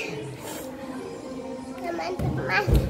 Come on, come on.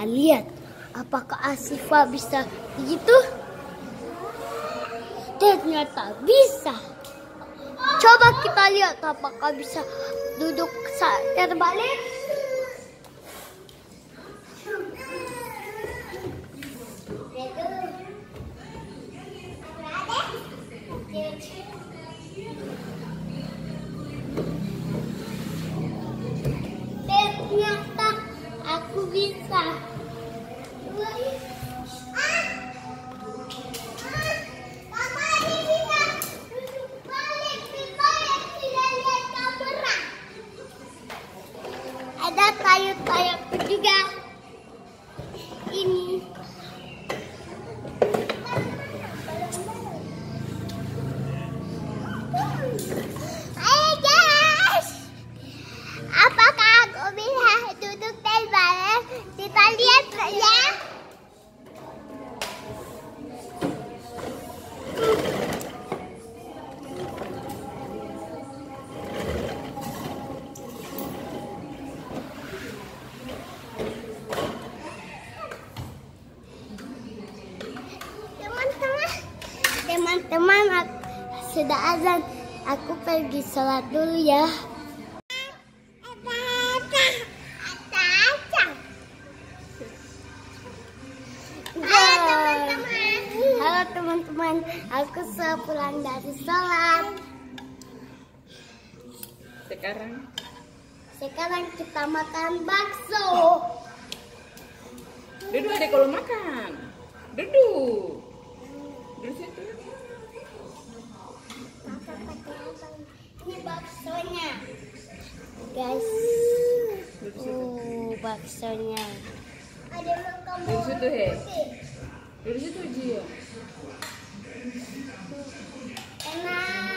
Kita lihat apakah Asifa bisa begitu? Ternyata bisa. Coba kita lihat apakah bisa duduk terbalik. Sudah azan. Aku pergi sholat dulu ya. Halo teman-teman, aku sudah pulang dari sholat. Sekarang Sekarang kita makan bakso. duduk adek kalau makan. Duduk. Duduk situ. Ini baksonya, guys. Oh, baksonya. Ada makan Duduk situ he. Duduk situ Ji. Enak. Enak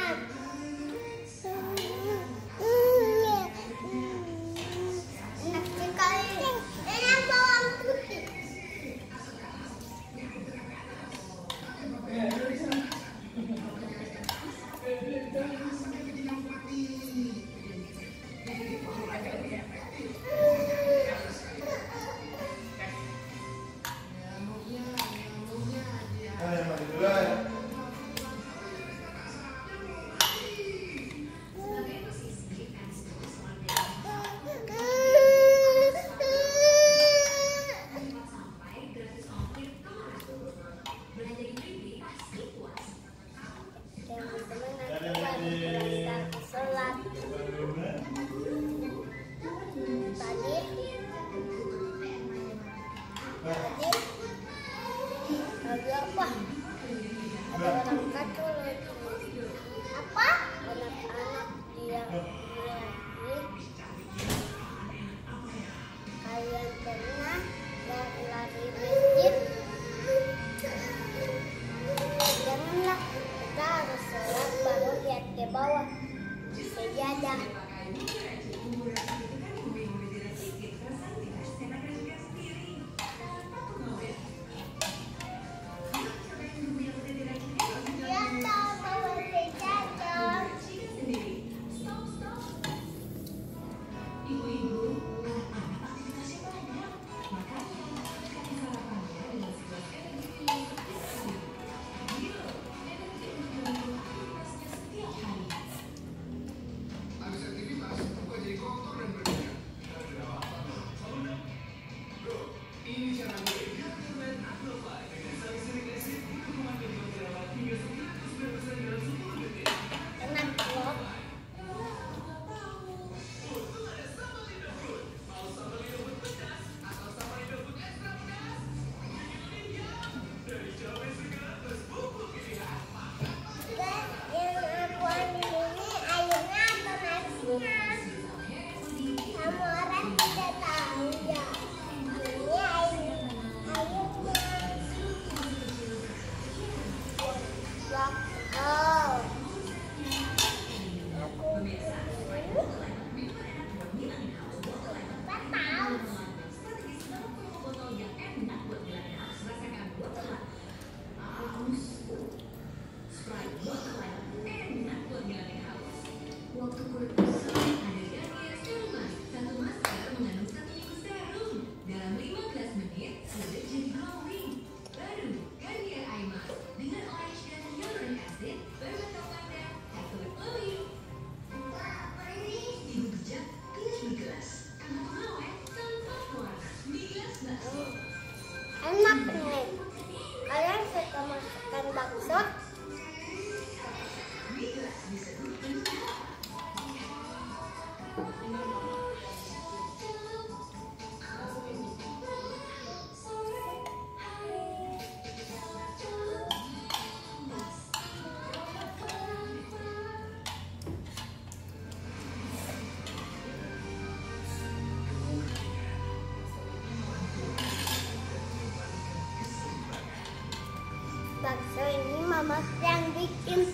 bakso ini mama yang bikin.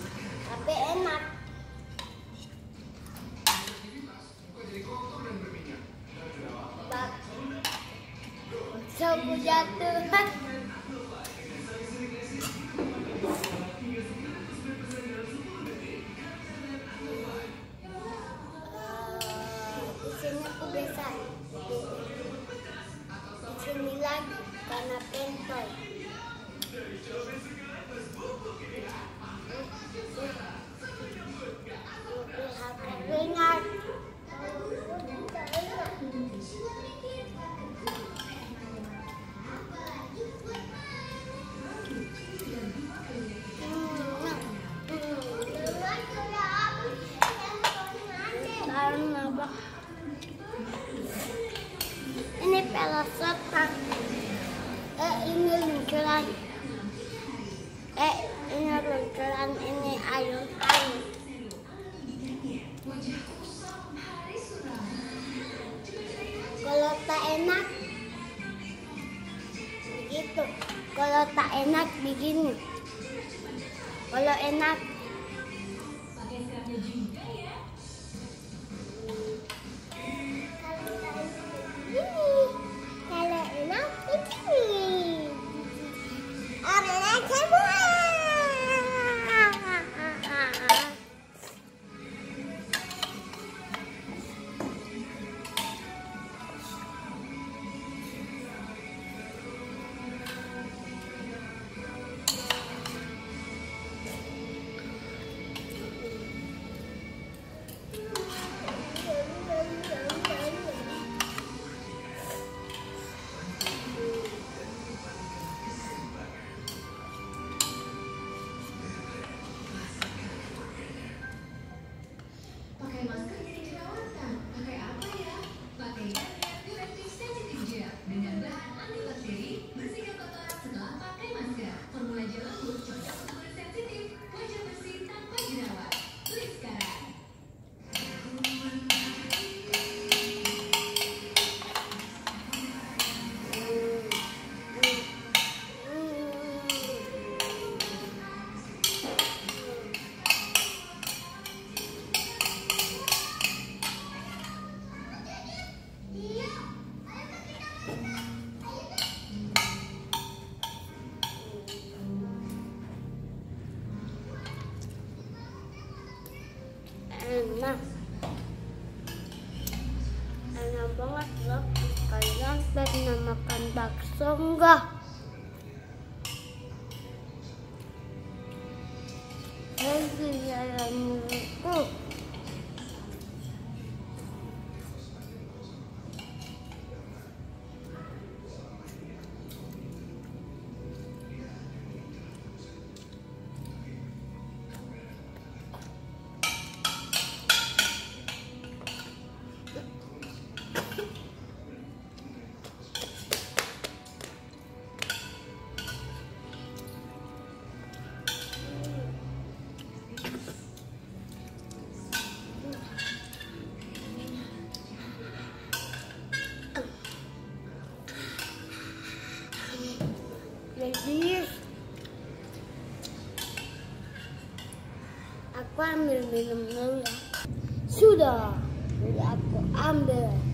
Tapi enak. Bakso jatuh enak begitu kalau tak enak begini. Kalau enak ambil minum dulu sudah aku ambil.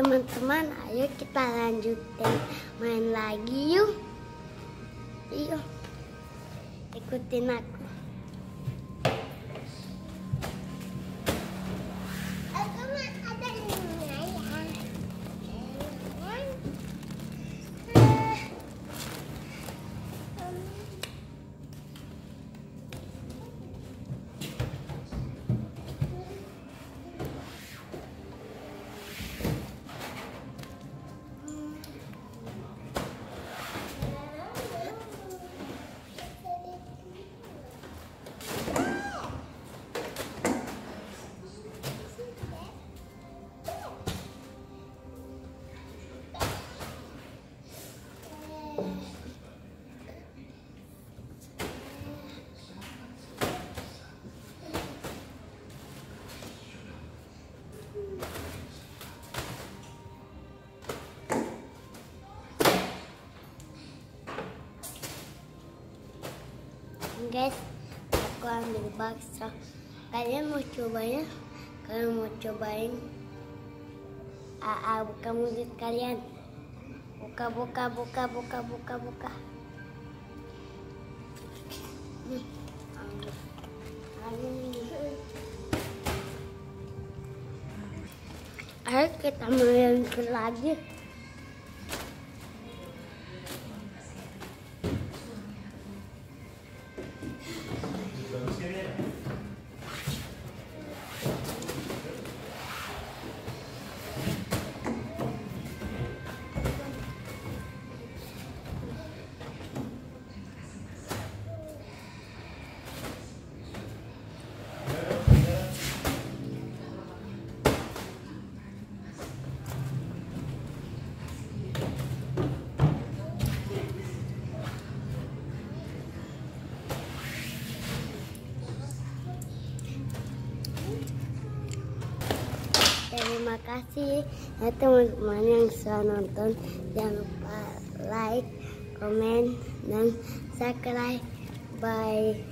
Teman-teman, ayo kita lanjutin main lagi yuk. Yuk, ikutin aku. Guys, aku ambil bakso. Kalian mau cobain? Kalian mau cobain? Aa, buka mulut kalian. Buka, buka, buka, buka, buka, buka. Ayo kita main lagi. Terima kasih ya teman-teman yang sudah nonton. Jangan lupa like, komen, dan subscribe. Bye.